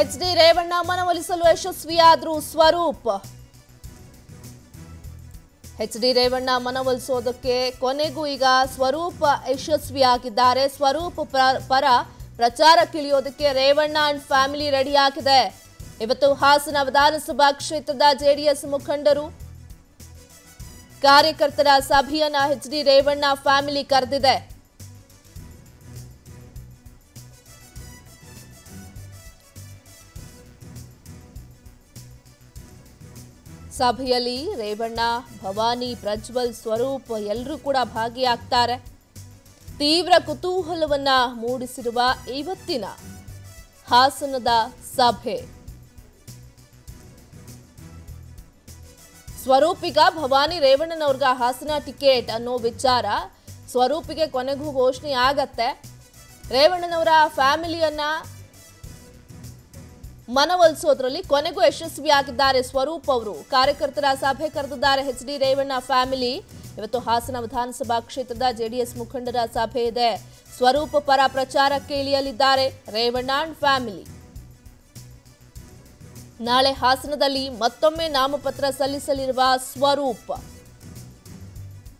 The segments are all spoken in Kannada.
ಎಚ್ ಡಿ ರೇವಣ್ಣ ಮನವೊಲಿಸಲು ಯಶಸ್ವಿಯಾದ್ರು ಸ್ವರೂಪ್. ಎಚ್ ಡಿ ರೇವಣ್ಣ ಮನವೊಲಿಸೋದಕ್ಕೆ ಕೊನೆಗೂ ಈಗ ಸ್ವರೂಪ ಯಶಸ್ವಿಯಾಗಿದ್ದಾರೆ. ಸ್ವರೂಪ್ ಪ್ರ- ಪರ ಪ್ರಚಾರಕ್ಕಿಳಿಯೋದಕ್ಕೆ ರೇವಣ್ಣ ಅಂಡ್ ಫ್ಯಾಮಿಲಿ ರೆಡಿ ಆಗಿದೆ ಇವತ್ತು ಹಾಸನ ವಿಧಾನಸಭಾ ಕ್ಷೇತ್ರದ ಜೆಡಿಎಸ್ ಮುಖಂಡರು, ಕಾರ್ಯಕರ್ತರ ಸಭೆಯನ್ನ ಎಚ್ ಡಿ ರೇವಣ್ಣ ಫ್ಯಾಮಿಲಿ ಕರೆದಿದೆ. ಸಭೆಯಲ್ಲಿ ರೇವಣ್ಣ, ಭವಾನಿ, ಪ್ರಜ್ವಲ್ ಸ್ವರೂಪ್ ಎಲ್ಲರೂ ಕೂಡ ಭಾಗಿಯಾಗ್ತಾರೆ. ತೀವ್ರ ಕುತೂಹಲವನ್ನ ಮೂಡಿಸಿರುವ ಇವತ್ತಿನ ಹಾಸನದ ಸಭೆ. ಸ್ವರೂಪಿಗ ಭವಾನಿ ರೇವಣ್ಣನವ್ರಿಗೆ ಹಾಸನ ಟಿಕೆಟ್ ಅನ್ನೋ ವಿಚಾರ ಸ್ವರೂಪಿಗೆ ಕೊನೆಗೂ ಘೋಷಣೆ ಆಗತ್ತೆ. ರೇವಣ್ಣನವರ ಫ್ಯಾಮಿಲಿಯನ್ನ ಮನವೊಲಿಸೋದ್ರಲ್ಲಿ ಕೊನೆಗೂ ಯಶಸ್ವಿಯಾಗಿದ್ದಾರೆ ಸ್ವರೂಪ್ ಅವರು. ಕಾರ್ಯಕರ್ತರ ಸಭೆ ಕರೆದಿದ್ದಾರೆ ಎಚ್ ಡಿ ರೇವಣ್ಣ ಫ್ಯಾಮಿಲಿ. ಇವತ್ತು ಹಾಸನ ವಿಧಾನಸಭಾ ಕ್ಷೇತ್ರದ ಜೆಡಿಎಸ್ ಮುಖಂಡರ ಸಭೆ ಇದೆ. ಸ್ವರೂಪ ಪರ ಪ್ರಚಾರಕ್ಕೆ ಇಳಿಯಲಿದ್ದಾರೆ ರೇವಣ್ಣ ಅಂಡ್ ಫ್ಯಾಮಿಲಿ. ನಾಳೆ ಹಾಸನದಲ್ಲಿ ಮತ್ತೊಮ್ಮೆ ನಾಮಪತ್ರ ಸಲ್ಲಿಸಲಿರುವ ಸ್ವರೂಪ್.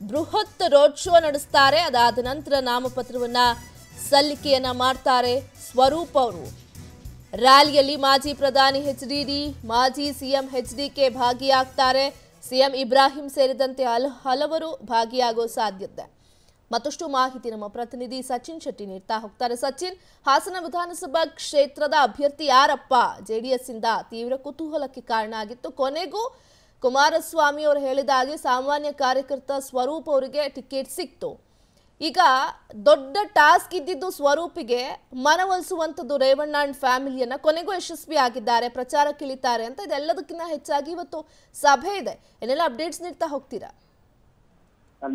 ಬೃಹತ್ ರೋಡ್ ಶೋ ನಡೆಸ್ತಾರೆ. ಅದಾದ ನಂತರ ನಾಮಪತ್ರವನ್ನ ಸಲ್ಲಿಕೆಯನ್ನ ಮಾಡ್ತಾರೆ ಸ್ವರೂಪ್ ಅವರು. ರ್ಯಾಲಿಯಲ್ಲಿ ಮಾಜಿ ಪ್ರಧಾನಿ ಡಿ ಮಾಜಿ ಸಿಎಂ ಎಚ್ಡಿಕೆ ಭಾಗಿಯಾಗ್ತಾರೆ. ಸಿಎಂ ಇಬ್ರಾಹಿಂ ಸೇರಿದಂತೆ ಹಲ, ಹಲವರು ಭಾಗಿಯಾಗೋ ಸಾಧ್ಯತೆ. ಮತ್ತಷ್ಟು ಮಾಹಿತಿ ನಮ್ಮ ಪ್ರತಿನಿಧಿ ಸಚಿನ್ ಶೆಟ್ಟಿ ನೀಡ್ತಾ ಹೋಗ್ತಾರೆ. ಸಚಿನ್, ಹಾಸನ ವಿಧಾನಸಭಾ ಕ್ಷೇತ್ರದ ಅಭ್ಯರ್ಥಿ ಯಾರಪ್ಪ? ಜೆಡಿಎಸ್ ಇಂದ ತೀವ್ರ ಕುತೂಹಲಕ್ಕೆ ಕಾರಣ ಆಗಿತ್ತು. ಕೊನೆಗೂ ಕುಮಾರಸ್ವಾಮಿ ಅವರು ಹೇಳಿದ ಹಾಗೆ ಸಾಮಾನ್ಯ ಕಾರ್ಯಕರ್ತ ಸ್ವರೂಪ್ ಅವರಿಗೆ ಟಿಕೆಟ್ ಸಿಕ್ತು. ಈಗ ದೊಡ್ಡ ಟಾಸ್ಕ್ ಇದ್ದಿದ್ದು ಸ್ವರೂಪಿಗೆ ಮನವೊಲಿಸುವಂಥದ್ದು ರೇವಣ್ಣ ಅಂಡ್ ಫ್ಯಾಮಿಲಿಯನ್ನ ಕೊನೆಗೂ ಯಶಸ್ವಿ ಆಗಿದ್ದಾರೆ ಪ್ರಚಾರಕ್ಕೆ ಇಳಿತಾರೆ ಅಂತ ಇದೆಲ್ಲದಕ್ಕಿಂತ ಹೆಚ್ಚಾಗಿ ಇವತ್ತು ಸಭೆ ಇದೆ. ಏನೆಲ್ಲ ಅಪ್ಡೇಟ್ಸ್ ನೀಡ್ತಾ ಹೋಗ್ತೀರಾ?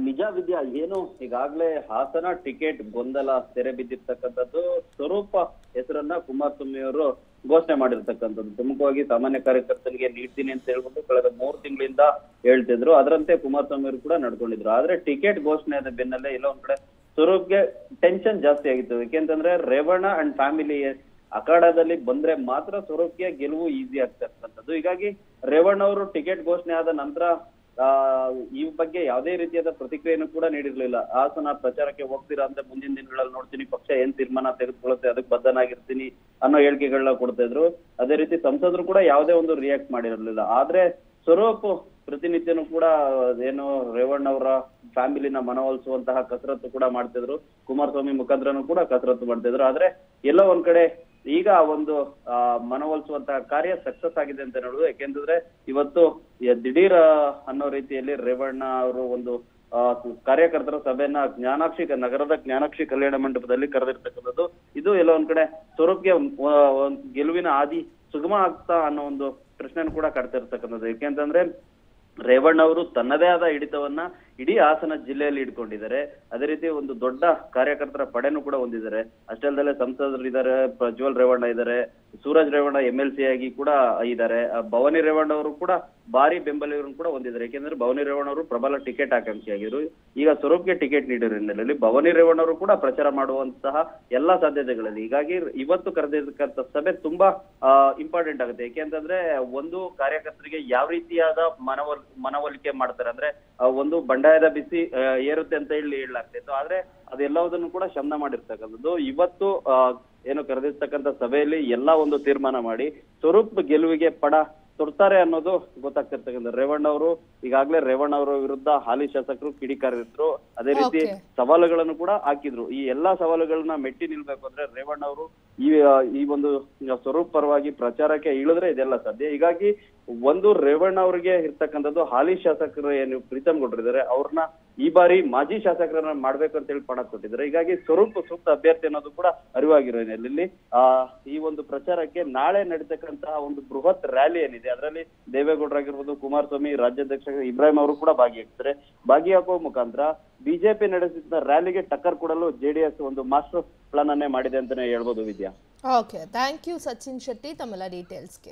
ನಿಜ ವಿದ್ಯಾ, ಏನು ಈಗಾಗ್ಲೇ ಹಾಸನ ಟಿಕೆಟ್ ಗೊಂದಲ ತೆರೆ ಬಿದ್ದಿರ್ತಕ್ಕಂಥದ್ದು ಸ್ವರೂಪ ಹೆಸರನ್ನ ಕುಮಾರಸ್ವಾಮಿ ಅವರು ಘೋಷಣೆ ಮಾಡಿರ್ತಕ್ಕಂಥದ್ದು. ಪ್ರಮುಖವಾಗಿ ಸಾಮಾನ್ಯ ಕಾರ್ಯಕರ್ತರಿಗೆ ನೀಡ್ತೀನಿ ಅಂತ ಹೇಳ್ಬಿಟ್ಟು, ಕಳೆದ ಮೂರು ತಿಂಗಳಿಂದ ಹೇಳ್ತಿದ್ರು. ಅದರಂತೆ ಕುಮಾರಸ್ವಾಮಿ ಅವರು ಕೂಡ ನಡ್ಕೊಂಡಿದ್ರು. ಆದ್ರೆ ಟಿಕೆಟ್ ಘೋಷಣೆ ಆದ ಬೆನ್ನಲ್ಲೇ ಎಲ್ಲೋ ಒಂದ್ ಕಡೆ ಸ್ವರೂಪ್ಗೆ ಟೆನ್ಷನ್ ಜಾಸ್ತಿ ಆಗಿತ್ತು. ಯಾಕೆಂತಂದ್ರೆ ರೇವಣ್ಣ ಅಂಡ್ ಫ್ಯಾಮಿಲಿ ಅಖಾಡದಲ್ಲಿ ಬಂದ್ರೆ ಮಾತ್ರ ಸ್ವರೂಪ್ಗೆ ಗೆಲುವು ಈಸಿ ಆಗ್ತಾ ಇರ್ತಕ್ಕಂಥದ್ದು. ಹೀಗಾಗಿ ರೇವಣ್ಣ ಅವರು ಟಿಕೆಟ್ ಘೋಷಣೆ ಆದ ನಂತರ, ಆ, ಈ ಬಗ್ಗೆ ಯಾವುದೇ ರೀತಿಯಾದ ಪ್ರತಿಕ್ರಿಯೆಯನ್ನು ಕೂಡ ನೀಡಿರ್ಲಿಲ್ಲ. ಹಾಸನ ಪ್ರಚಾರಕ್ಕೆ ಹೋಗ್ತೀರಾ ಅಂತ ಮುಂದಿನ ದಿನಗಳಲ್ಲಿ ನೋಡ್ತೀನಿ. ಪಕ್ಷ ಏನ್ ತೀರ್ಮಾನ ತೆಗೆದುಕೊಳ್ಳುತ್ತೆ, ಅದಕ್ಕೆ ಬದ್ಧನಾಗಿರ್ತೀನಿ ಅನ್ನೋ ಹೇಳಿಕೆಗಳನ್ನ ಕೊಡ್ತಾ ಇದ್ರು. ಅದೇ ರೀತಿ ಸಂಸದರು ಕೂಡ ಯಾವುದೇ ಒಂದು ರಿಯಾಕ್ಟ್ ಮಾಡಿರಲಿಲ್ಲ. ಆದ್ರೆ ಸ್ವರೂಪ್ ಪ್ರತಿನಿತ್ಯನೂ ಕೂಡ ಏನು ರೇವಣ್ಣ ಅವರ ಫ್ಯಾಮಿಲಿನ ಮನವೊಲಿಸುವಂತಹ ಕಸರತ್ತು ಕೂಡ ಮಾಡ್ತಿದ್ರು. ಕುಮಾರಸ್ವಾಮಿ ಮುಖಾಂತರನು ಕೂಡ ಕಸರತ್ತು ಮಾಡ್ತಿದ್ರು. ಆದ್ರೆ ಎಲ್ಲ ಒಂದ್ ಕಡೆ ಈಗ ಒಂದು, ಆ ಮನವೊಲಿಸುವಂತಹ ಕಾರ್ಯ ಸಕ್ಸಸ್ ಆಗಿದೆ ಅಂತ ಹೇಳುದು. ಯಾಕೆಂತಂದ್ರೆ ಇವತ್ತು ದಿಢೀರ್ ಅನ್ನೋ ರೀತಿಯಲ್ಲಿ ರೇವಣ್ಣ ಅವರು ಒಂದು ಕಾರ್ಯಕರ್ತರ ಸಭೆಯನ್ನ ಜ್ಞಾನಾಕ್ಷಿ ನಗರದ ಜ್ಞಾನಾಕ್ಷಿ ಕಲ್ಯಾಣ ಮಂಟಪದಲ್ಲಿ ಕರೆದಿರ್ತಕ್ಕಂಥದ್ದು. ಇದು ಎಲ್ಲ ಒಂದ್ ಕಡೆ ಸ್ವರೂಪ್ಗೆ ಗೆಲುವಿನ ಆದಿ ಸುಗಮ ಆಗ್ತಾ ಅನ್ನೋ ಒಂದು ಪ್ರಶ್ನೆಯನ್ನು ಕೂಡ ಕಟ್ತಿರ್ತಕ್ಕಂಥದ್ದು. ಯಾಕೆಂತಂದ್ರೆ ರೇವಣ್ಣ ಅವರು ತನ್ನದೇ ಆದ ಹಿಡಿತವನ್ನ ಇಡೀ ಹಾಸನ ಜಿಲ್ಲೆಯಲ್ಲಿ ಇಟ್ಕೊಂಡಿದ್ದಾರೆ. ಅದೇ ರೀತಿ ಒಂದು ದೊಡ್ಡ ಕಾರ್ಯಕರ್ತರ ಪಡೆನು ಕೂಡ ಹೊಂದಿದ್ದಾರೆ. ಅಷ್ಟೇ ಅಲ್ಲದೆ ಸಂಸದರು ಇದ್ದಾರೆ ಪ್ರಜ್ವಲ್ ರೇವಣ್ಣ ಇದ್ದಾರೆ, Suraj Revanna M L C ಆಗಿ ಕೂಡ ಇದ್ದಾರೆ. ಭವಾನಿ ರೇವಣ್ಣ ಅವರು ಕೂಡ ಭಾರಿ ಬೆಂಬಲಿಗರನ್ನು ಕೂಡ ಹೊಂದಿದ್ದಾರೆ. ಯಾಕೆಂದ್ರೆ ಭವಾನಿ ರೇವಣ್ಣ ಅವರು ಪ್ರಬಲ ಟಿಕೆಟ್ ಆಕಾಂಕ್ಷಿಯಾಗಿದ್ರು ಈಗ ಸ್ವರೂಪ್ಗೆ ಟಿಕೆಟ್ ನೀಡಿರೋ ಹಿನ್ನೆಲೆಯಲ್ಲಿ ಭವಾನಿ ರೇವಣ್ಣ ಅವರು ಕೂಡ ಪ್ರಚಾರ ಮಾಡುವಂತಹ ಎಲ್ಲಾ ಸಾಧ್ಯತೆಗಳಲ್ಲಿ. ಹೀಗಾಗಿ ಇವತ್ತು ಕರೆದಿರ್ತಕ್ಕಂಥ ಸಭೆ ತುಂಬಾ ಇಂಪಾರ್ಟೆಂಟ್ ಆಗುತ್ತೆ. ಯಾಕೆಂತಂದ್ರೆ ಒಂದು ಕಾರ್ಯಕರ್ತರಿಗೆ ಯಾವ ರೀತಿಯಾದ ಮನವೊಲ್, ಮನವೊಲಿಕೆ ಮಾಡ್ತಾರೆ ಅಂದ್ರೆ ಒಂದು ಒಂದು ಬಂಡಾಯದ ಬಿಸಿ ಏರುತ್ತೆ ಅಂತ ಹೇಳಿ ಹೇಳಲಾಗ್ತಿತ್ತು ಆದ್ರೆ ಅದೆಲ್ಲವುದನ್ನು ಕೂಡ ಶಮನ ಮಾಡಿರ್ತಕ್ಕಂಥದ್ದು. ಇವತ್ತು ಏನು ಕರೆದಿರ್ತಕ್ಕಂಥ ಸಭೆಯಲ್ಲಿ ಎಲ್ಲಾ ಒಂದು ತೀರ್ಮಾನ ಮಾಡಿ ಸ್ವರೂಪ್ ಗೆಲುವಿಗೆ ಪಡ ತೊಡ್ತಾರೆ ಅನ್ನೋದು ಗೊತ್ತಾಗ್ತಿರ್ತಕ್ಕಂಥ ರೇವಣ್ಣ ಅವರು ಈಗಾಗಲೇ ರೇವಣ್ಣ ಅವರ ವಿರುದ್ಧ ಹಾಲಿ ಶಾಸಕರು ಕಿಡಿಕಾರಿದ್ರು. ಅದೇ ರೀತಿ. ಸವಾಲುಗಳನ್ನು ಕೂಡ ಹಾಕಿದ್ರು. ಈ ಎಲ್ಲಾ ಸವಾಲುಗಳನ್ನ ಮೆಟ್ಟಿ ನಿಲ್ಬೇಕು ಅಂದ್ರೆ ರೇವಣ್ಣ ಅವರು ಈ ಈ ಒಂದು ಸ್ವರೂಪರವಾಗಿ ಪ್ರಚಾರಕ್ಕೆ ಇಳಿದ್ರೆ ಇದೆಲ್ಲ ಸಾಧ್ಯ. ಹೀಗಾಗಿ ಒಂದು ರೇವಣ್ಣ ಅವರಿಗೆ ಇರ್ತಕ್ಕಂಥದ್ದು ಹಾಲಿ ಶಾಸಕರು ಏನು ಪ್ರೀತಮ್ ಕೊಟ್ಟಿದ್ದಾರೆ, ಅವ್ರನ್ನ ಈ ಬಾರಿ ಮಾಜಿ ಶಾಸಕರನ್ನ ಮಾಡ್ಬೇಕು ಅಂತ ಹೇಳಿ ಪಣ ಕೊಟ್ಟಿದ್ದಾರೆ. ಹೀಗಾಗಿ ಸ್ವರೂಪ, ಸೂಕ್ತ ಅಭ್ಯರ್ಥಿ ಅನ್ನೋದು ಕೂಡ ಅರಿವಾಗಿರೋ ಇಲ್ಲಿ, ಆ, ಈ ಒಂದು ಪ್ರಚಾರಕ್ಕೆ ನಾಳೆ ನಡೀತಕ್ಕಂತಹ ಒಂದು ಬೃಹತ್ ರ್ಯಾಲಿ ಏನಿದೆ, ಅದರಲ್ಲಿ ದೇವೇಗೌಡರಾಗಿರ್ಬೋದು, ಕುಮಾರಸ್ವಾಮಿ, ರಾಜ್ಯಾಧ್ಯಕ್ಷ ಇಬ್ರಾಹಿಂ ಅವರು ಕೂಡ ಭಾಗಿಯಾಗ್ತಾರೆ. ಭಾಗಿಯಾಗುವ ಮುಖಾಂತರ ಬಿಜೆಪಿ ನಡೆಸಿದ ರ್ಯಾಲಿಗೆ ಟಕ್ಕರ್ ಕೊಡಲು ಜೆಡಿಎಸ್ ಒಂದು ಮಾಸ್ಟರ್ ಪ್ಲಾನ್ ಅನ್ನೇ ಮಾಡಿದೆ ಅಂತಾನೆ ಹೇಳ್ಬೋದು Vidya. Okay thank you Sachin Shetty ತಮ್ಮೆಲ್ಲ ಡೀಟೇಲ್ಸ್ಗೆ